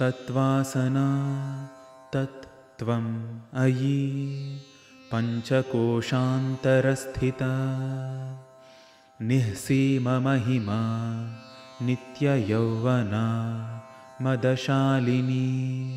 तत्त्वासना अयि पञ्चकोशान्तरस्थिता। निःसीममहिमा नित्ययौवना मदशालिनी।